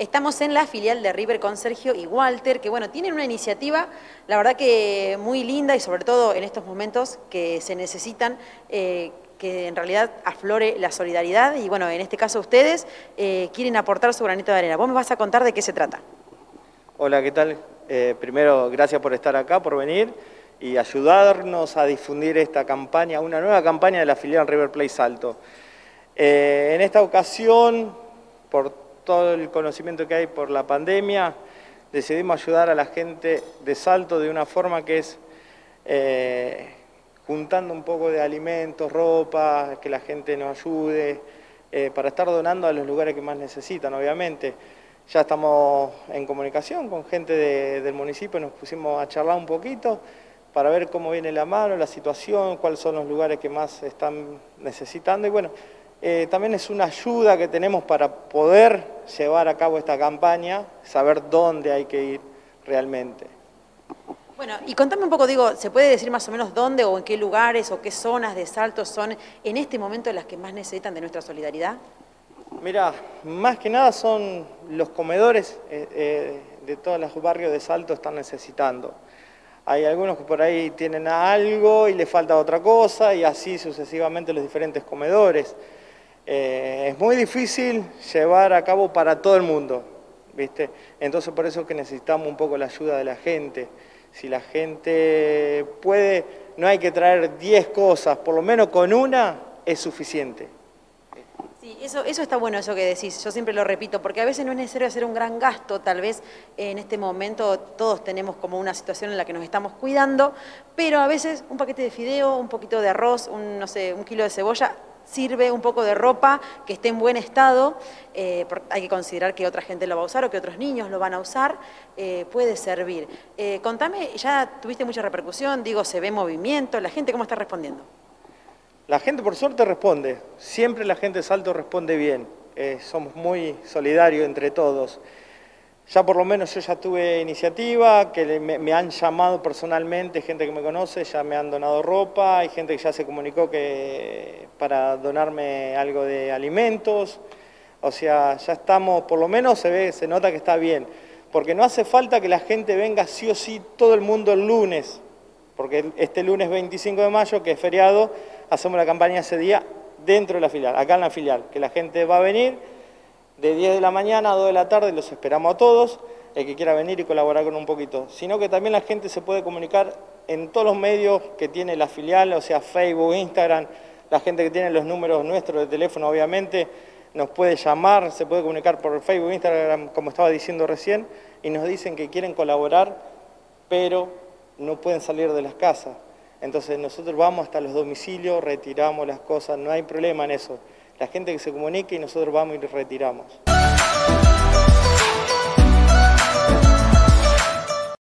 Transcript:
Estamos en la filial de River con Sergio y Walter, que bueno, tienen una iniciativa, la verdad que muy linda y sobre todo en estos momentos que se necesitan eh, que en realidad aflore la solidaridad y bueno, en este caso ustedes eh, quieren aportar su granito de arena. Vos me vas a contar de qué se trata. Hola, ¿qué tal? Eh, primero, gracias por estar acá, por venir y ayudarnos a difundir esta campaña, una nueva campaña de la filial River Play Salto. en esta ocasión, por todo el conocimiento que hay por la pandemia, decidimos ayudar a la gente de Salto de una forma que es eh, juntando un poco de alimentos, ropa, que la gente nos ayude, eh, para estar donando a los lugares que más necesitan, obviamente. Ya estamos en comunicación con gente del municipio, nos pusimos a charlar un poquito para ver cómo viene la mano, la situación, cuáles son los lugares que más están necesitando y bueno, eh, también es una ayuda que tenemos para poder llevar a cabo esta campaña, saber dónde hay que ir realmente. Bueno, y contame un poco, digo, ¿se puede decir más o menos dónde o en qué lugares o qué zonas de Salto son en este momento las que más necesitan de nuestra solidaridad? Mira, más que nada son los comedores eh, eh, de todos los barrios de Salto están necesitando. Hay algunos que por ahí tienen algo y le falta otra cosa y así sucesivamente los diferentes comedores. Eh, es muy difícil llevar a cabo para todo el mundo, ¿viste? Entonces por eso es que necesitamos un poco la ayuda de la gente. Si la gente puede, no hay que traer 10 cosas, por lo menos con una es suficiente. Sí, eso, eso está bueno, eso que decís, yo siempre lo repito, porque a veces no es necesario hacer un gran gasto, tal vez en este momento todos tenemos como una situación en la que nos estamos cuidando, pero a veces un paquete de fideo, un poquito de arroz, un, no sé, un kilo de cebolla, sirve un poco de ropa que esté en buen estado, eh, hay que considerar que otra gente lo va a usar o que otros niños lo van a usar, eh, puede servir. Eh, contame, ya tuviste mucha repercusión, digo, se ve movimiento, la gente cómo está respondiendo. La gente por suerte responde, siempre la gente de Salto responde bien, somos muy solidarios entre todos. Ya por lo menos yo ya tuve iniciativa, que me, han llamado personalmente, gente que me conoce, ya me han donado ropa, hay gente que ya se comunicó que para donarme algo de alimentos, o sea, ya estamos, por lo menos se ve, se nota que está bien, porque no hace falta que la gente venga sí o sí todo el mundo el lunes, porque este lunes 25 de mayo, que es feriado, hacemos la campaña ese día dentro de la filial, acá en la filial, que la gente va a venir, de 10 de la mañana a 2 de la tarde, los esperamos a todos, el que quiera venir y colaborar con un poquito, sino que también la gente se puede comunicar en todos los medios que tiene la filial, o sea, Facebook, Instagram, la gente que tiene los números nuestros de teléfono, obviamente, nos puede llamar, se puede comunicar por Facebook, Instagram, como estaba diciendo recién, y nos dicen que quieren colaborar, pero no pueden salir de las casas. Entonces nosotros vamos hasta los domicilios, retiramos las cosas, no hay problema en eso la gente que se comunique y nosotros vamos y retiramos.